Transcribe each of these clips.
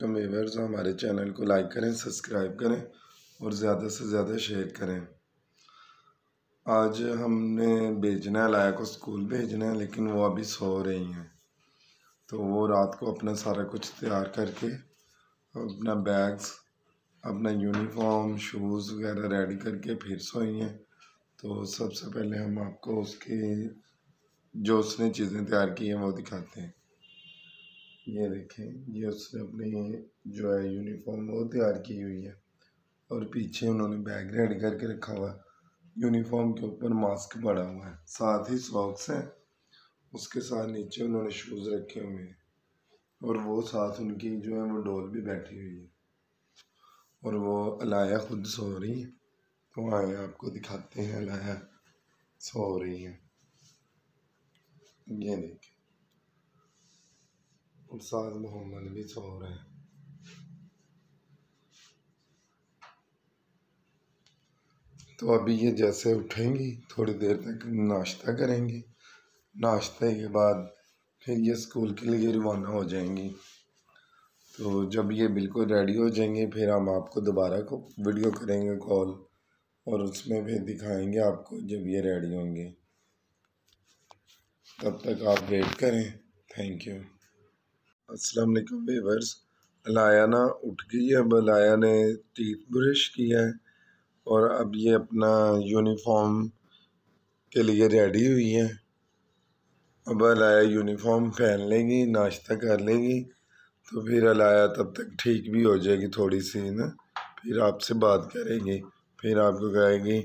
तो व्यूवर्स हमारे चैनल को लाइक करें, सब्सक्राइब करें और ज़्यादा से ज़्यादा शेयर करें। आज हमने भेजना है, लाया को स्कूल भेजना है, लेकिन वो अभी सो रही हैं। तो वो रात को अपना सारा कुछ तैयार करके अपना बैग्स, अपना यूनिफॉर्म, शूज़ वगैरह रेडी करके फिर सोई हैं। तो सबसे पहले हम आपको उसकी जो उसने चीज़ें तैयार की हैं, वो दिखाते हैं। ये देखें, ये उसने अपनी जो है यूनिफॉर्म वो तैयार की हुई है और पीछे उन्होंने बैग रेड करके रखा हुआ है। यूनिफॉर्म के ऊपर मास्क पड़ा हुआ है। साथ ही सॉक्स हैं। उसके साथ नीचे उन्होंने शूज़ रखे हुए हैं और वो साथ उनकी जो है वो डोल भी बैठी हुई है और वो अलाया खुद सो रही है। तो आए, आपको दिखाते हैं अलाया सो रही है। ये देखें। उस्ताद मोहम्मद भी सो रहे हैं तो अभी ये जैसे उठेंगी, थोड़ी देर तक नाश्ता करेंगी। नाश्ते के बाद फिर ये स्कूल के लिए रवाना हो जाएँगी। तो जब ये बिल्कुल रेडी हो जाएँगे, फिर हम आपको दोबारा को वीडियो करेंगे कॉल और उसमें फिर दिखाएँगे आपको जब ये रेडी होंगे। तब तक आप वेट करें। थैंक यू अस्सलाम वालेकुम वीवर्स अलाया ना उठ गई है, अब अलाया ने टीथ ब्रश किया है और अब ये अपना यूनिफॉर्म के लिए रेडी हुई है। अब अलाया यूनिफॉर्म पहन लेगी, नाश्ता कर लेगी तो फिर अलाया तब तक ठीक भी हो जाएगी थोड़ी सी ना। फिर आपसे बात करेगी, फिर आपको कहेगी,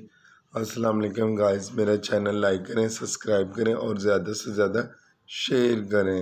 अस्सलाम वालेकुम गाइस मेरा चैनल लाइक करें सब्सक्राइब करें और ज़्यादा से ज़्यादा शेयर करें।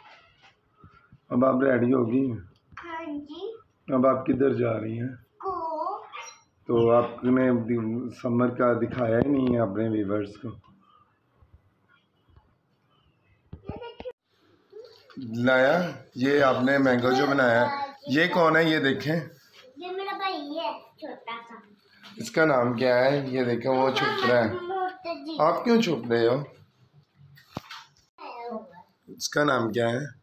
अब आप रेडी होगी? हाँ जी। अब आप किधर जा रही हैं? तो आपने समर का दिखाया ही नहीं है अपने व्यूवर्स को। लाया? ये आपने मैंगो जो बनाया। ये कौन है? ये देखें। ये मेरा भाई है छोटा सा। इसका नाम क्या है? ये देखें वो छुप रहा है। आप क्यों छुप रहे हो? इसका नाम क्या है?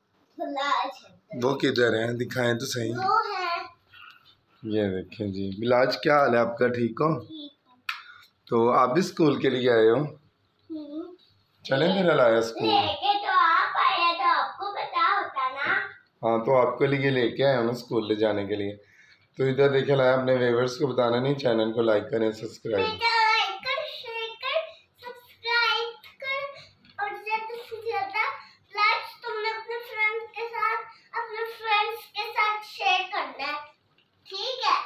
वो किधर है? दिखाएँ तो सही। ये देखें जी। बिलाज क्या हाल है आपका? ठीक हो? तो आप भी स्कूल के लिए आए हो? चले चलें फिर लाया स्कूल। लेके तो आप आए तो आपको पता होता ना। हाँ तो आपके लिए लेके आए हो ना स्कूल ले जाने के लिए। तो इधर देखे लाया अपने व्यूवर्स को बताना नहीं चैनल को लाइक करें सब्सक्राइब बेटा लाइक कर शेयर कर सब्सक्राइब कर और ज़्यादा से ज़्यादा लाइक्स तुमने अपने फ्रेंड्स के साथ अपने फ्रेंड्स के साथ शेयर करना है ठीक है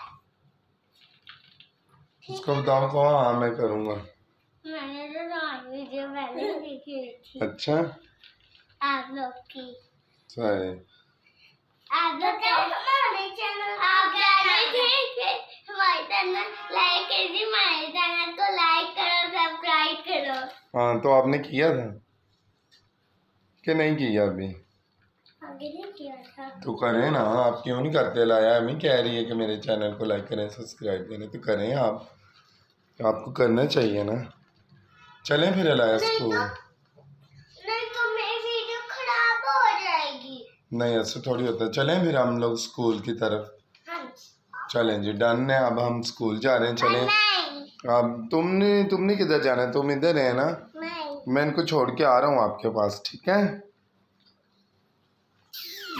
उसको बताओ कहो हाँ मैं करूँगा। मैंने तो वीडियो पहले देखी थी। अच्छा? आप लोग की। सही। आप लोग हमारे चैनल आप है हमारे चैनल लाइक कीजिए हमारे चैनल को लाइक करो सब्सक्राइब करो। हाँ तो आपने किया था? कि नहीं किया अभी? था तो करें ना आप क्यों नहीं करते? लाया हमें कह रही है कि मेरे चैनल को लाइक करें सब्सक्राइब करें तो करें आप। आपको करना चाहिए ना। चलें फिर लाया स्कूल। नहीं तो मेरी वीडियो खराब हो जाएगी। नहीं ऐसे थोड़ी होता है। चलें फिर हम लोग स्कूल की तरफ़। हाँ चलें जी डन है। अब हम स्कूल जा रहे हैं चलें। अब तुमने तुमने किधर जाना है? तुम इधर है ना। मैं इनको छोड़ के आ रहा हूँ आपके पास ठीक है?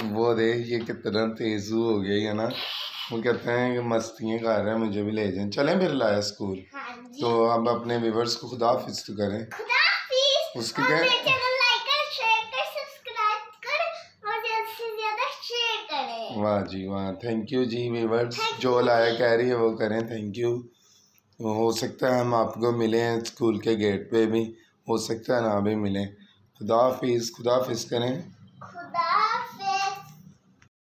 वो देख ये कितना तेजू हो गई है ना। वो कहते हैं कि मस्तियाँ कर रहे हैं मुझे भी ले जाएँ। चलें फिर लाया स्कूल? हाँ तो अब अपने व्यूवर्स को खुदा हाफिज तो करें। उसके हाफिज। उसकी और क्या- मेरे चैनल लाइक कर कर सब्सक्राइब कर और ज़्यादा से ज़्यादा शेयर करें। वाह जी वाह। थैंक यू जी व्यूवर्स। जो लाया कह रही है वो करें। थैंक यू हो सकता है हम आपको मिलें स्कूल के गेट पे भी। हो सकता है ना भी मिलें। खुदा हाफिज़ खुदा हाफिज़ करें।